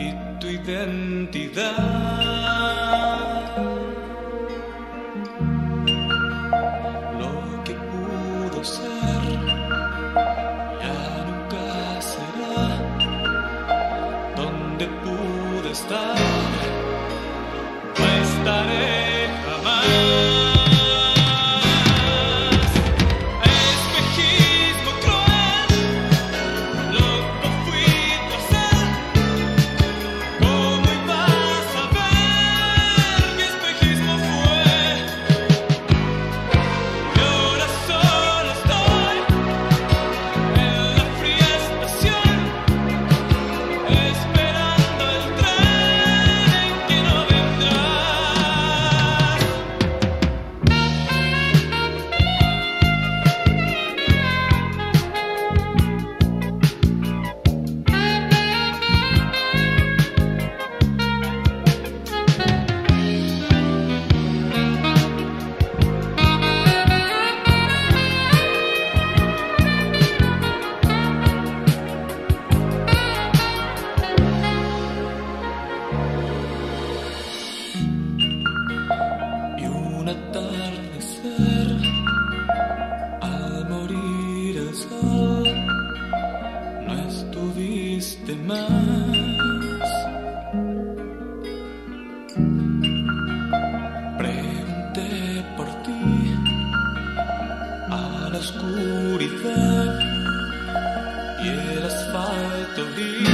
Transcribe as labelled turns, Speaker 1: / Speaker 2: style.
Speaker 1: y tu identidad. Lo que pudo ser ya nunca será. Donde pude estar, no estaré. Al atardecer, al morir el sol, no estuviste más. Pregunté por ti, a las profundidades y el asfalto.